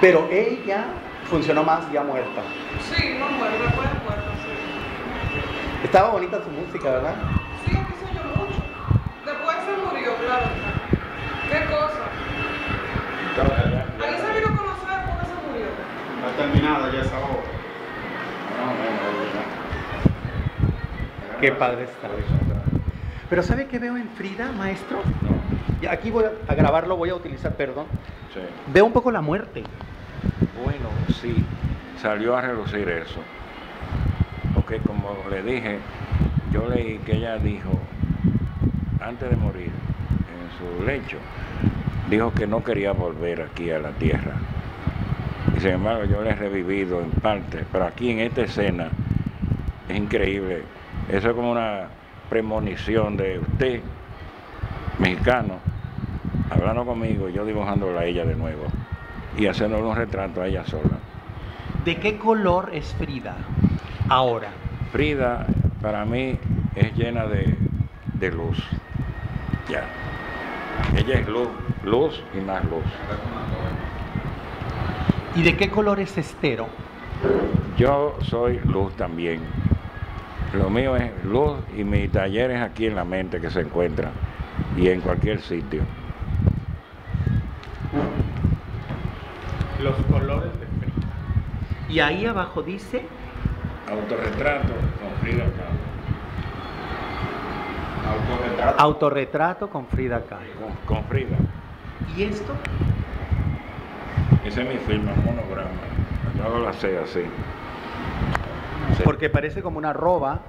Pero ella funcionó más ya muerta. Sí, no muerto, después de muerto, sí. Estaba bonita su música, ¿verdad? Sí, aquí se oyó mucho. Después se murió, claro. ¿Qué cosa? ¿Alguien se vino a conocer por qué se murió? Está terminada ya esa obra. Qué padre está. Pero ¿sabe qué veo en Frida, maestro? Y aquí voy a grabarlo, voy a utilizar, perdón. Sí. Veo un poco la muerte. Bueno, sí, salió a relucir eso. Porque como le dije, yo leí que ella dijo, antes de morir, en su lecho, dijo que no quería volver aquí a la tierra. Y sin embargo yo le he revivido en parte, pero aquí en esta escena es increíble. Eso es como una premonición de usted, mexicano, hablando conmigo, y yo dibujándola a ella de nuevo y haciéndole un retrato a ella sola. ¿De qué color es Frida ahora? Frida para mí es llena de, de luz. Ya. Ella es luz, luz y más luz. ¿Y de qué color es Estero? Yo soy luz también. Lo mío es luz y mi taller es aquí en la mente que se encuentra y en cualquier sitio. Los colores de Frida. Y ahí abajo dice Autorretrato con Frida Kahlo. Autorretrato. autorretrato con Frida Kahlo. Con, con Frida. ¿Y esto? Ese es mi firma, monograma. Yo hago la C así. Porque parece como una arroba